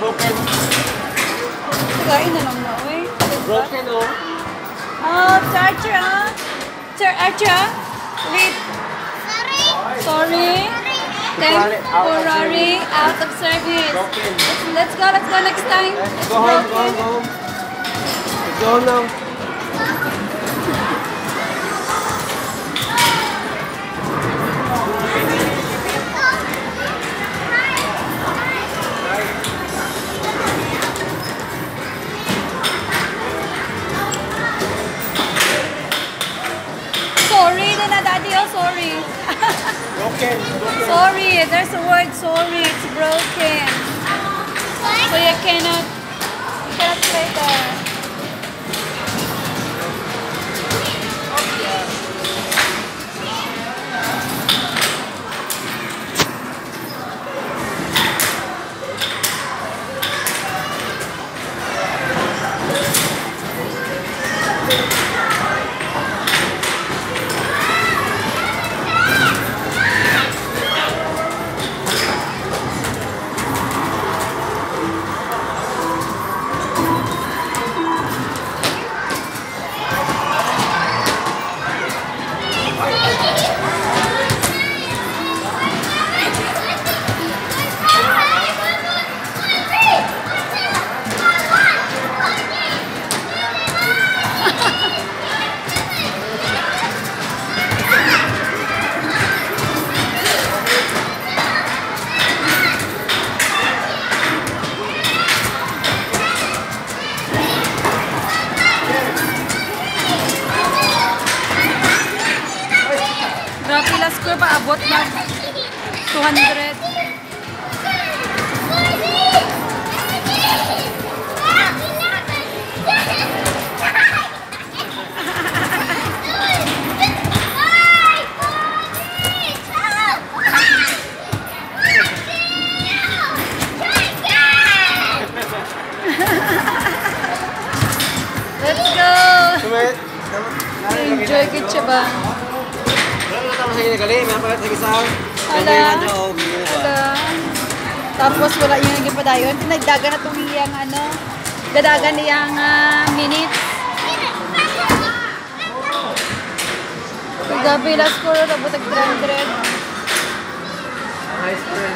Broken. Kain na lang na, uy. Broken, oh. Oh, charger, ah. Charger. Ah. Ah, ah. Wait. Sorry. Ferrari out of Temporary out of service. Broken. Let's, let's go, let's go next time. Let's go home, go home, go home. Let's go home now. Sorry din na, daddy. Oh, sorry. Broken. Broken. Sorry. There's a word sorry. It's broken. So you cannot, you cannot play there. Grabe, Last ko paabot mag 200. Let's go! Enjoy kitchen ah. ba? siya nagali, may palit sa gisaw. Ala. Ala. Tapos wala yung naging padayon. Pinagdagan na itong iyang ano. Dadagan niyang uh, ah, minutes. Gabi last ko, rabot tag 300. High school.